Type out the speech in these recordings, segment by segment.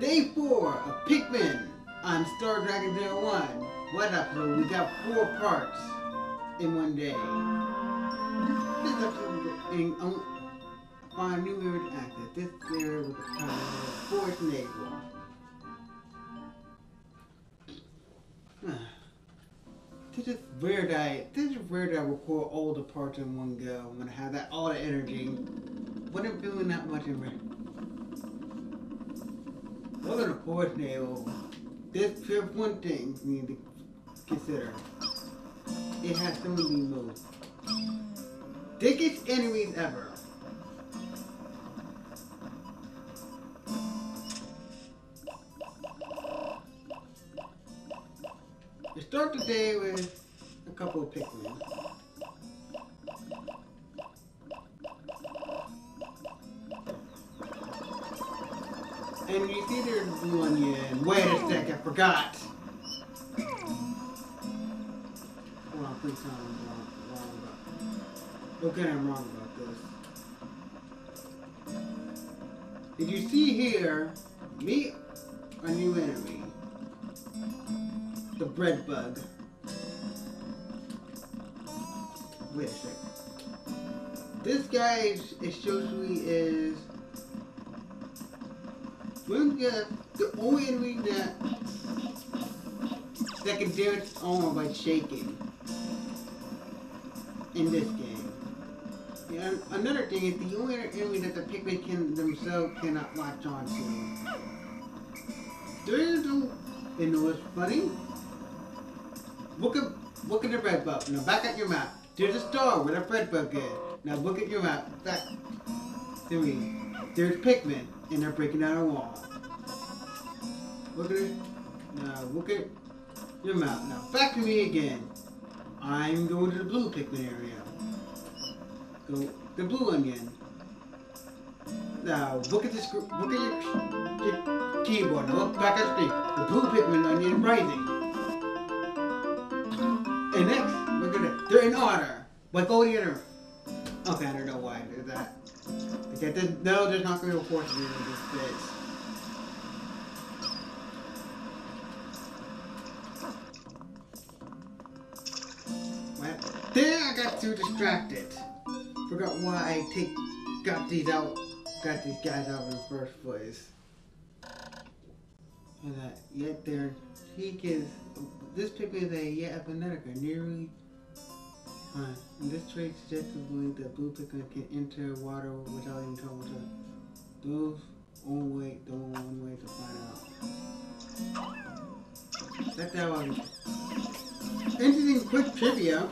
Day 4 of Pikmin on Star Dragon Zero One. What episode? We got four parts in one day. This episode in um, find new to access. This area with the kind of forest. This is weird I, this is weird I record all the parts in one go. I'm gonna have that all the energy. Wasn't feeling that much in the Forest Navel. This trip one thing we need to consider. It has so many moves. Thickest enemies ever. Start the day with a couple of Pikmin. Forgot. Hold on, please tell me I'm wrong, wrong about Okay, I'm wrong about this. Did you see here, meet a new enemy? The bread bug. Wait a sec. This guy is, essentially is one guy, the only enemy that that can do its own by shaking in this game. Another thing is the only enemy that the Pikmin can themselves cannot latch onto. There is no, you know what's funny? Look at look at the bread bug. Now back at your map. There's a star where the bread bug is. Now look at your map. Back. Three. There's Pikmin, and they're breaking down a wall. Look at it. Now look at your map. Now back to me again. I'm going to the blue Pikmin area. Go the blue one again. Now look at this. Look at your, your keyboard. Now look back at the. The blue Pikmin onion rising. And next, look at it. They're in order. Like all the other. Okay, I don't know why I did that. Okay, no, there's not going to be a force in this bit. Too distracted. Forgot why I take got these out, got these guys out in the first place. And that yet there, he gives this Pikmin is a yet another nearly uh, and this trait believe that blue Pikmin can enter water without even trouble to those on way the one way to find out. That's how I Interesting quick trivia.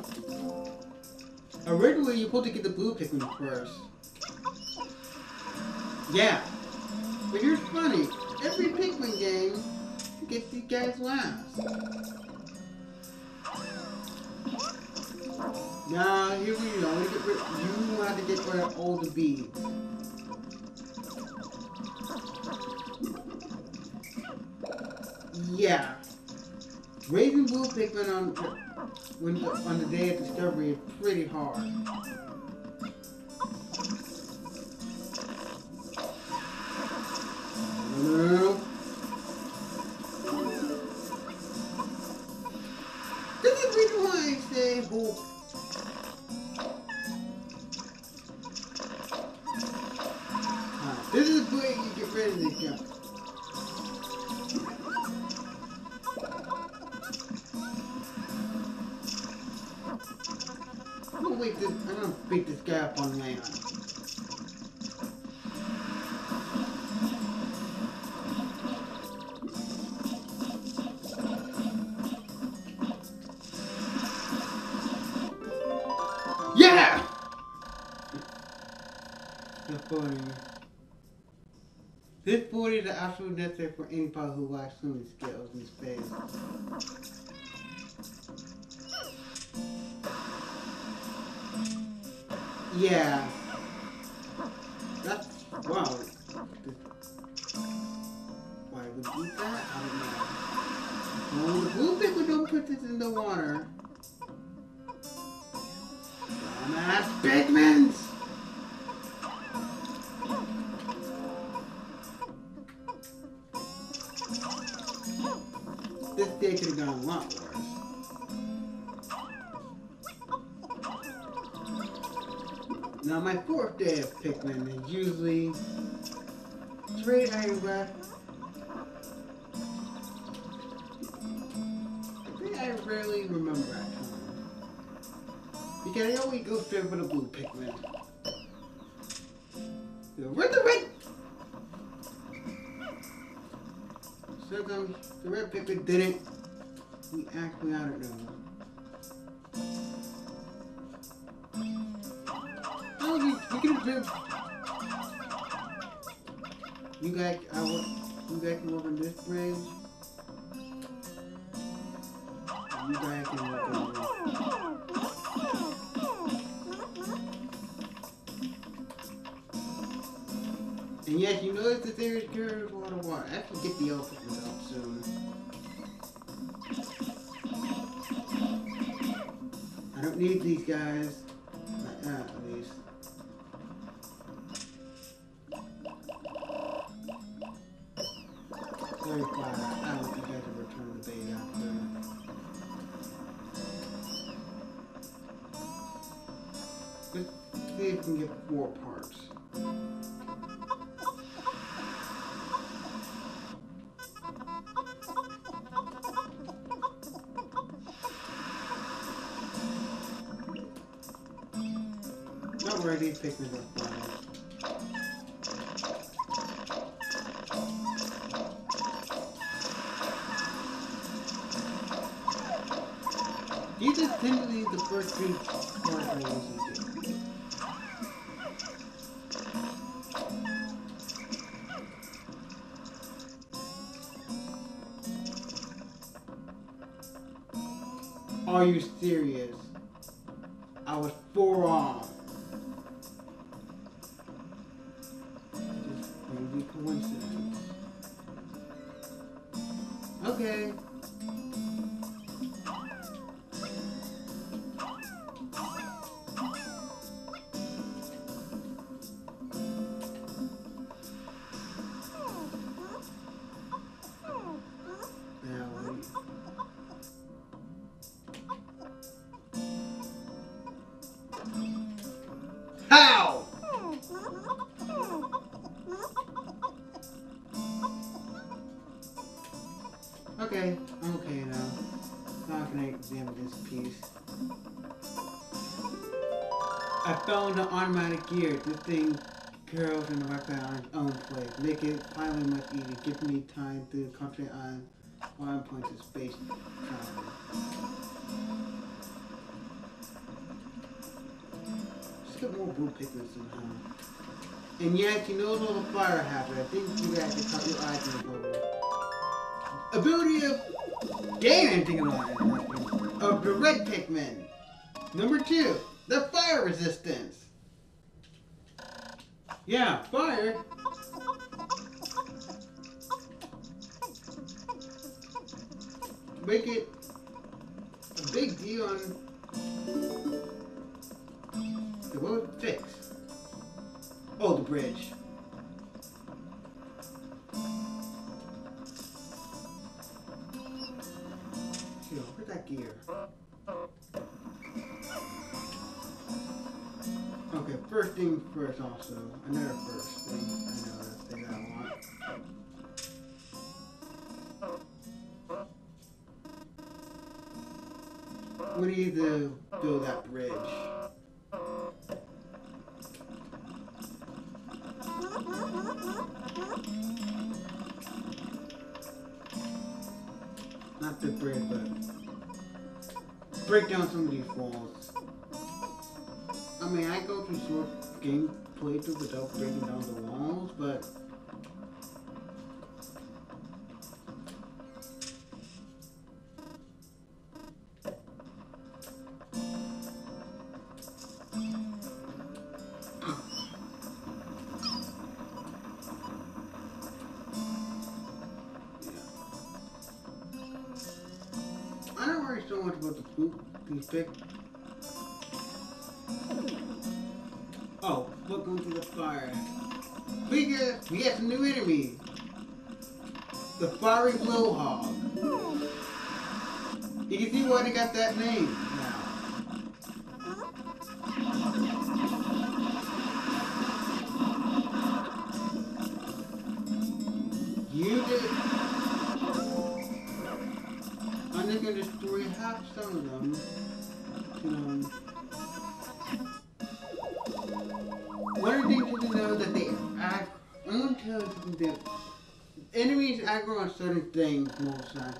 Uh, Originally you're supposed to get the blue Pikmin first. Yeah. But here's funny. Every Pikmin game gets these guys last. Nah, here we go. Get rid, you have to get rid of all the beads. Yeah. Raven blue Pikmin on when on the day of discovery is pretty hard. No. This is the reason why I say hope. 40. This 40 is absolutely necessary for anybody who likes swimming skills in space. Yeah. That's, wow. Why would you eat that? I don't know. Well, the blue people don't put this in the water. Dumbass Pikmins! this three breath. I rarely remember time. Because I always go straight for the blue Pikmin. The red, the red! Sometimes the red Pikmin didn't. We actually, I don't know. Oh, you, you can do. You guys, I want, you guys can work on this bridge. You guys can work on this. And yes, you notice that there is a lot of water. I have to get the elephant up soon. I don't need these guys. Not Are typically the first three parts I to. Are you serious? Okay. Can I this piece? I found the automatic gear. This thing curls in the weapon on its own place. Make it finally much easier. Give me time to concentrate on one points of space travel. Get more blue Pikmin somehow. And yes, you know the fire hazard. I think you guys can cut your eyes in the bubble. Ability of gain anything alive of the red Pikmin. Number two, the fire resistance. Yeah, fire. Make it a big deal on the road fix. Oh, the bridge. First also. Another first thing. I know that thing I want. We need to build that bridge. Not the bridge, but break down some of these walls. I mean, I go through short game playthrough without breaking down the walls, but I don't worry so much about the. Look into the fire. We get we have some new enemy. The fiery blowhog. You can see why they got that name now. You did. I'm just gonna destroy half some of them. Um, that enemies aggro on certain things most of time.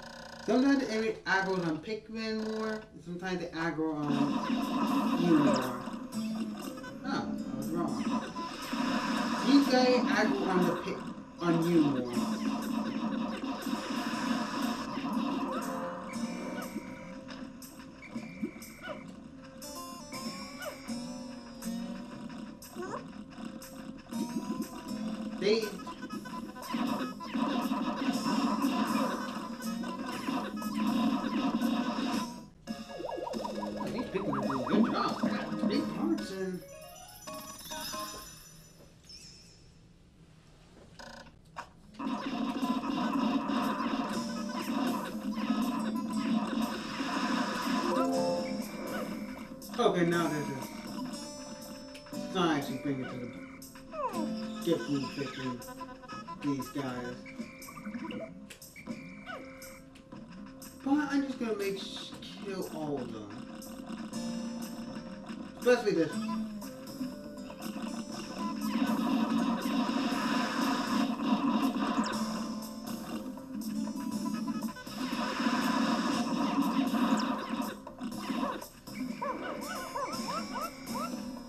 Sometimes the enemy aggro on Pikmin more, sometimes they aggro on you more. Oh, I was wrong. These guys aggro on the pick on you more. They food picking these guys. But I'm just gonna make kill all of them. Especially this.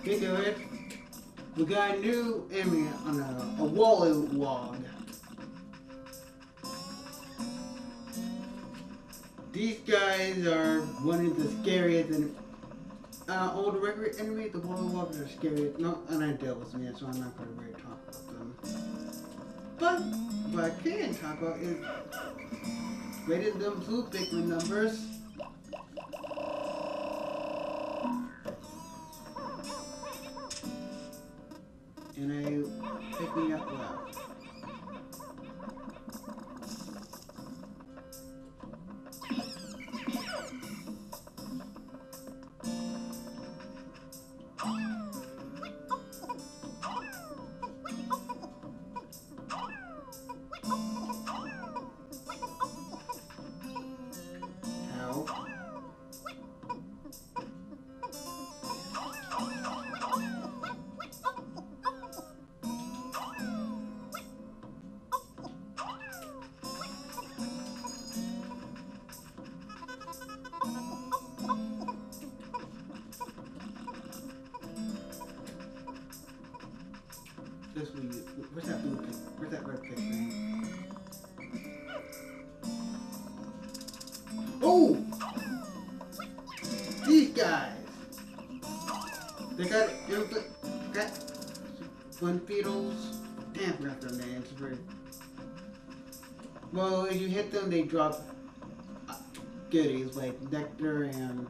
Think of it. We got a new enemy on a, a Wollywog. These guys are one of the scariest and uh, the regular enemies, the wally logs are scariest. No, and I dealt with yet, so I'm not going to really talk about them. But what I can talk about is rated them blue Pikmin numbers. And I pick me up well. This one, where's that blue pick? Where's that red pick thing? Oh! These guys! They got, they got, fun beetles. Damn, forgot their names. Very... Well, if you hit them, they drop uh, goodies like nectar and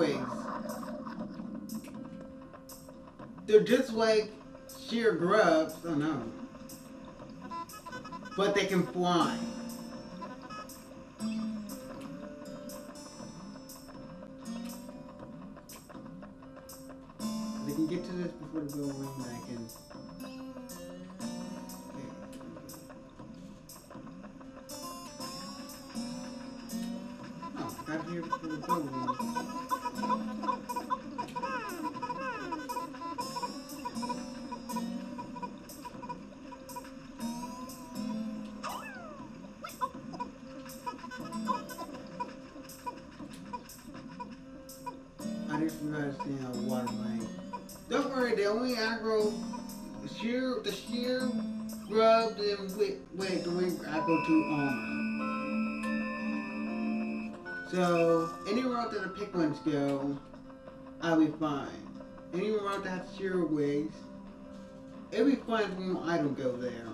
shearwigs. They're just like Sheargrubs, oh no. But they can fly. Water. Don't worry, they only aggro the sheer, the sheer grub and wait, wait, the ring aggro to armor. So, any route that the pick ones go, I'll be fine. Any route that Shearwigs, it'll be fine when I don't go there.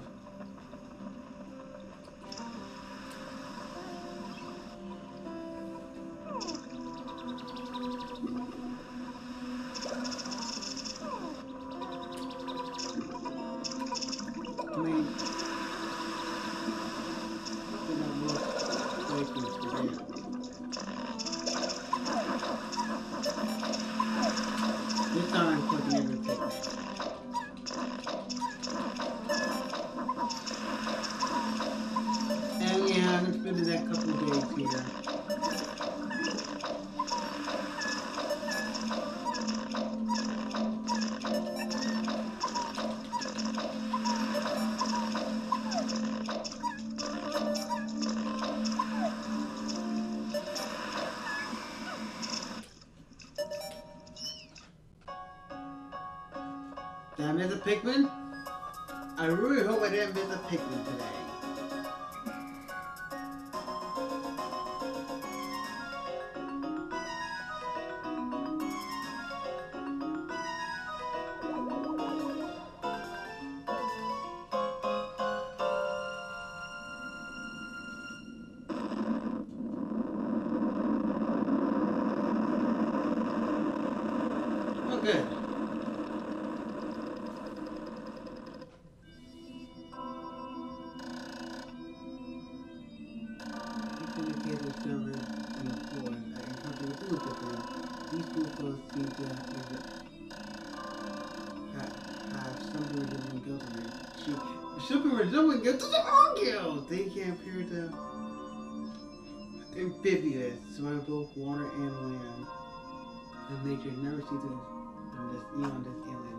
Miss a Pikmin? I really hope I didn't miss a Pikmin today. Oh, okay. To all gills! They can appear to amphibious, surround both water and land. And nature never this in this eon this alien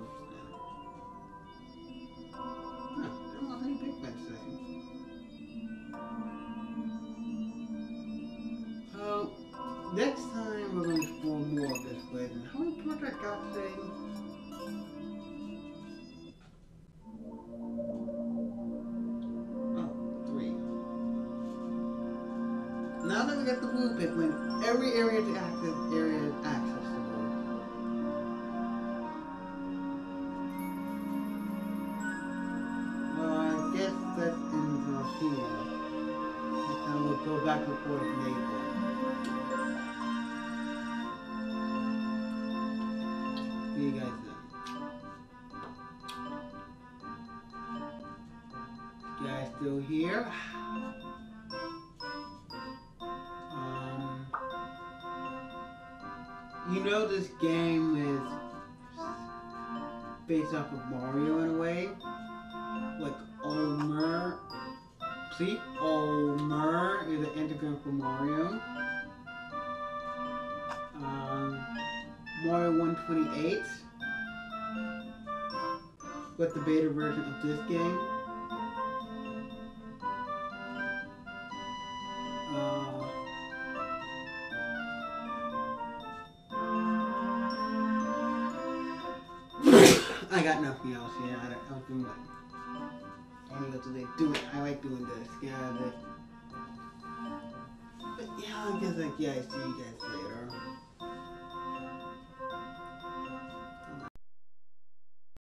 every area to access area accessible. Well, I guess that ends off here. And we'll go back and forth Navel. See you guys then. You guys still here? Know this game is based off of Mario in a way, like Olimar. See, Olimar is an anagram for Mario. Um, Mario 128, but the beta version of this game. Yeah, I don't, I don't it. I don't know what they do it. I like doing this. Yeah,